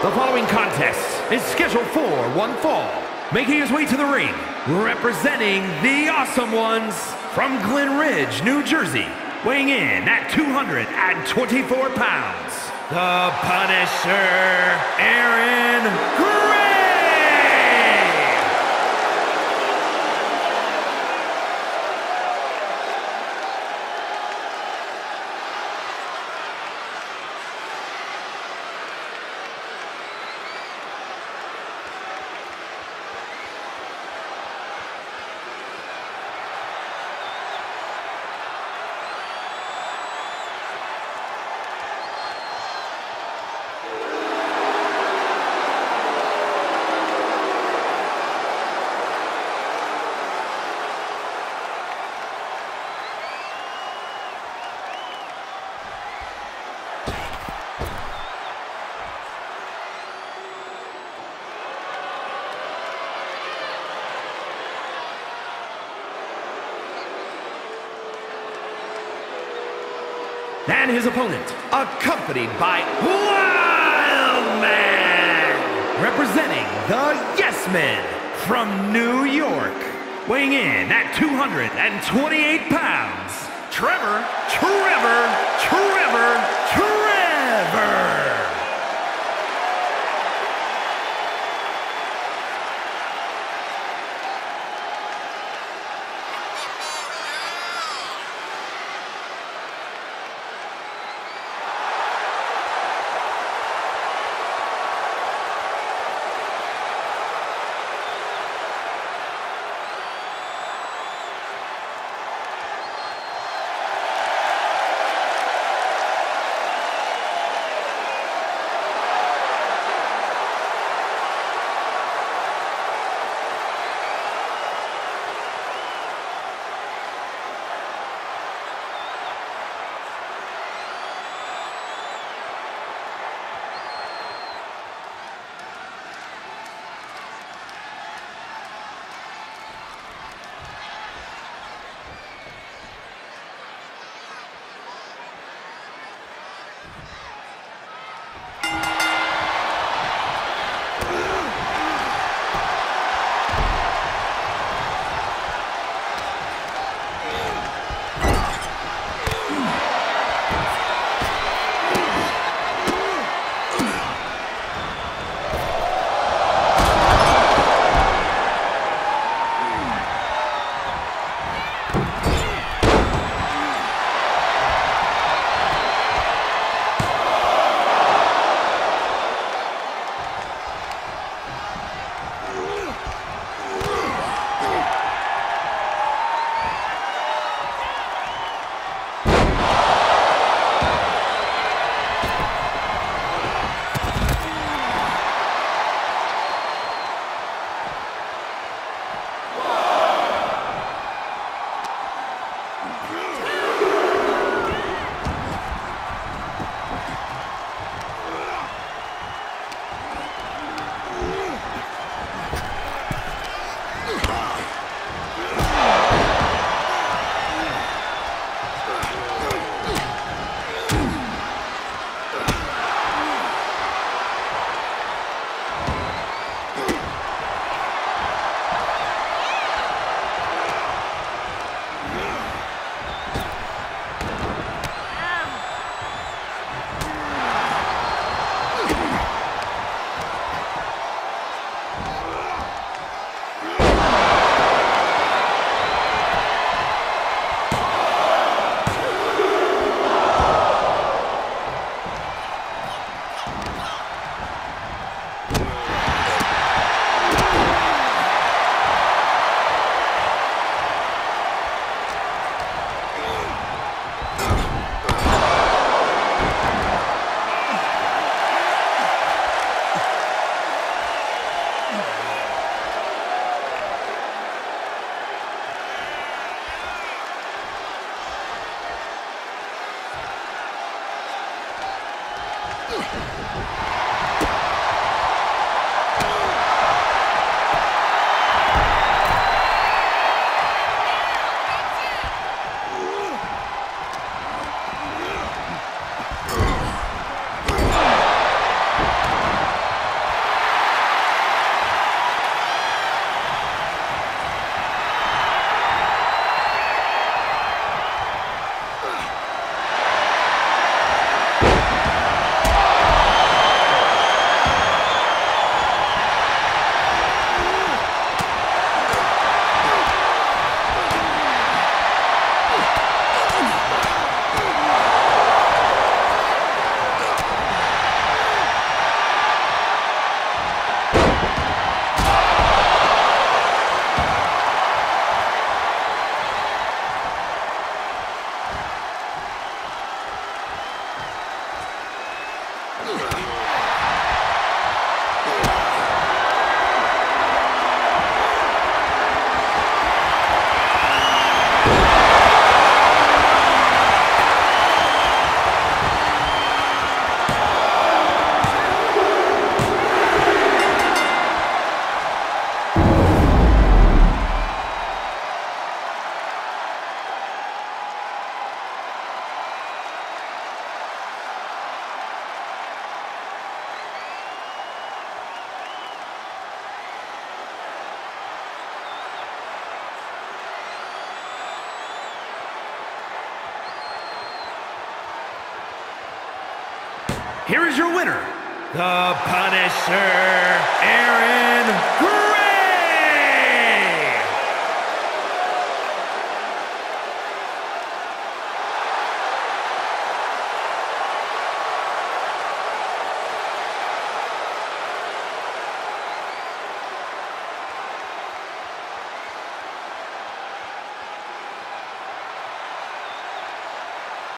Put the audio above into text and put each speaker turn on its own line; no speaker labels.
The following contest is scheduled for one fall. Making his way to the ring, representing the Awesome Ones from Glen Ridge, New Jersey, weighing in at 224 pounds, the Punisher, Aaron Gray! And his opponent, accompanied by Wildman, representing the Yes Men from New York, weighing in at 228 pounds, Trevor, Trevor, Trevor, Trevor. Oh! Ooh. Here is your winner, the Punisher, Aaron Greene.